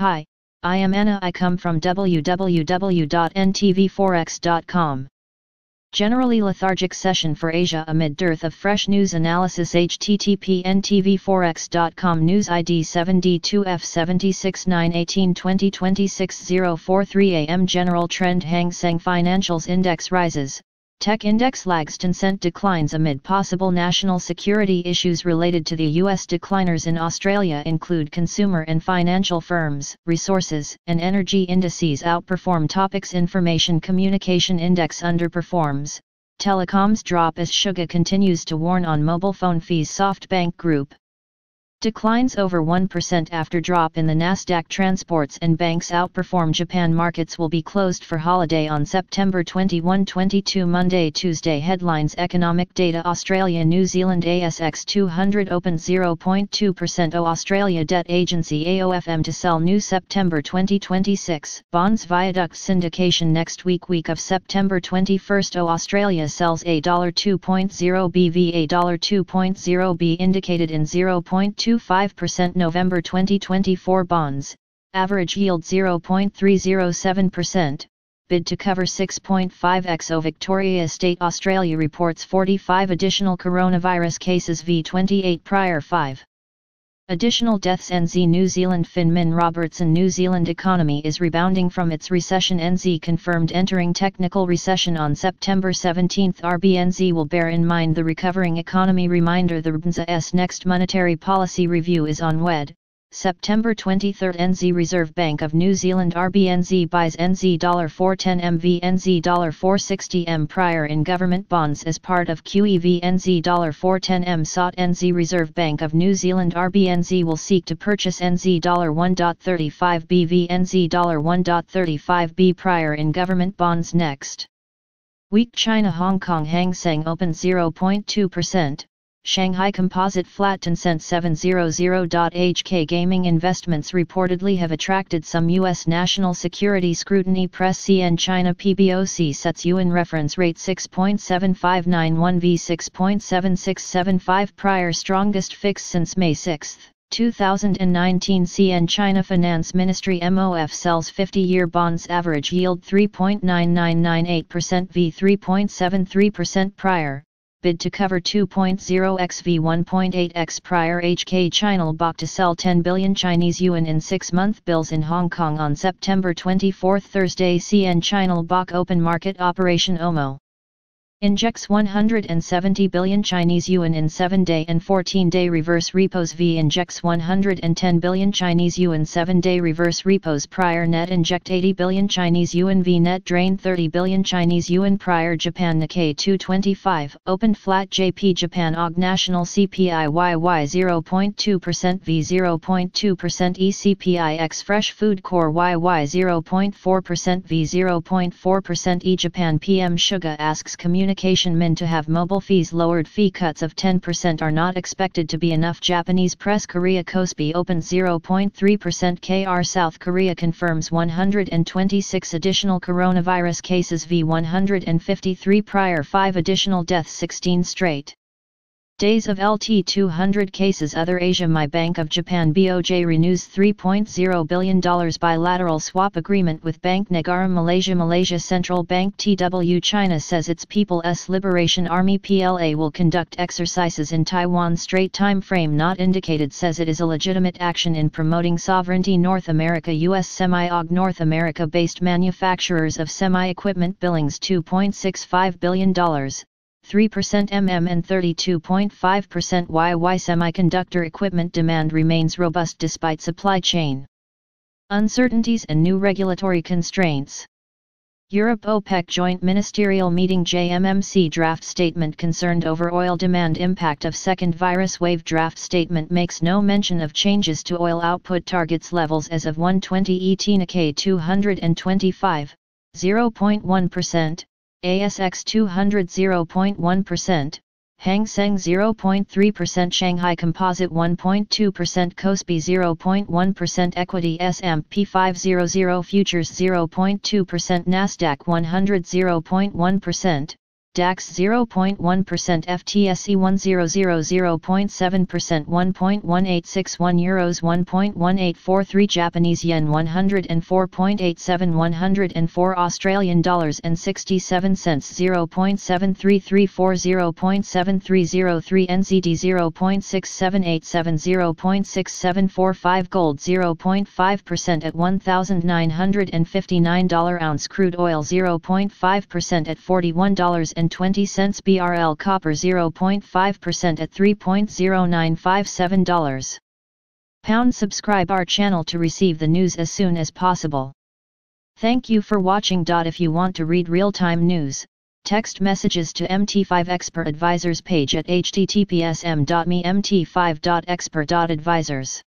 Hi, I am Anna. I come from www.ntvforex.com. Generally lethargic session for Asia amid dearth of fresh news analysis http ntvforex.com news ID 7D2F76918 2026 043 AM General trend Hang Seng Financials Index rises, Tech index lags Tencent declines amid possible national security issues related to the U.S. decliners in Australia include consumer and financial firms, resources and energy indices outperform Topix Information Communication Index underperforms, telecoms drop as Suga continues to warn on mobile phone fees SoftBank Group, Declines over 1% after drop in the Nasdaq transports and banks outperform Japan markets will be closed for holiday on September 21 22 Monday Tuesday. Headlines economic data Australia New Zealand ASX 200 opened 0.2% O Australia Debt Agency AOFM to sell new September 2026 bonds viaduct syndication. Next week week of September 21 O Australia sells a $2.0 BV a $2.0 B indicated in 0.2 0.25% November 2024 bonds, average yield 0.307%, bid to cover 6.5xo Victoria State Australia reports 45 additional coronavirus cases v 28 prior 5. Additional deaths NZ New Zealand Finmin Robertson New Zealand economy is rebounding from its recession. NZ confirmed entering technical recession on September 17 RBNZ will bear in mind the recovering economy. Reminder the RBNZ's next monetary policy review is on WED, September 23 NZ Reserve Bank of New Zealand RBNZ buys NZ $410 MV NZ $460 M prior in government bonds as part of QEV NZ $410 M sought NZ Reserve Bank of New Zealand RBNZ will seek to purchase NZ $1.35 BV NZ $1.35 B prior in government bonds next. Week China Hong Kong Hang Seng opened 0.2%, Shanghai Composite Flat Tencent 700.HK Gaming investments reportedly have attracted some U.S. national security scrutiny. Press CN China PBOC sets yuan reference rate 6.7591 v 6.7675 prior strongest fix since May 6. 2019 CN China Finance Ministry MOF sells 50-year bonds average yield 3.9998% v 3.73% prior, bid to cover 2.0x v 1.8x prior HK China bought to sell 10 billion Chinese yuan in 6-month bills in Hong Kong on September 24 Thursday CN China PBOC Open Market Operation OMO injects 170 billion Chinese yuan in 7-day and 14-day reverse repos. V injects 110 billion Chinese yuan 7-day reverse repos. Prior net inject 80 billion Chinese yuan. V net drain 30 billion Chinese yuan. Prior Japan Nikkei 225 opened flat. JP Japan AUG National CPI YY 0.2% V 0.2% eCPI X Fresh Food Core YY 0.4% V 0.4% E Japan PM Suga asks community communication min to have mobile fees lowered. Fee cuts of 10% are not expected to be enough. Japanese press Korea Kospi opens 0.3% KR South Korea confirms 126 additional coronavirus cases v 153 prior 5 additional deaths 16 straight Days of LT 200 cases. Other Asia. My Bank of Japan BOJ renews $3.0 billion bilateral swap agreement with Bank Negara Malaysia. Malaysia Central Bank TW China says its People's Liberation Army PLA will conduct exercises in Taiwan. Strait time frame not indicated. Says it is a legitimate action in promoting sovereignty. North America. US Semi-AUG. North America based manufacturers of semi-equipment. Billings $2.65 billion 3% mm and 32.5% YY semiconductor equipment demand remains robust despite supply chain uncertainties and new regulatory constraints. Europe OPEC joint ministerial meeting JMMC draft statement concerned over oil demand impact of second virus wave draft statement makes no mention of changes to oil output targets levels as of 120 ET Nikkei 225, 0.1%, ASX 200 0.1%, Hang Seng 0.3% Shanghai Composite 1.2% Kospi 0.1% Equity S&P 500 Futures 0.2% Nasdaq 100 0.1%, DAX 0.1% FTSE 1000 0.7% 1.1861 Euros 1.1843 Japanese Yen 104.87 104 Australian Dollars and 67 cents 0.7334 0.7303 NZD 0.6787 0.6745 Gold 0.5% at $1,959 ounce Crude oil 0.5% at $41 and 20 cents BRL copper 0.5% at $3.0957. Pound subscribe our channel to receive the news as soon as possible. Thank you for watching. If you want to read real-time news, text messages to MT5 Expert Advisors page at https m.me mt5.expert.advisors.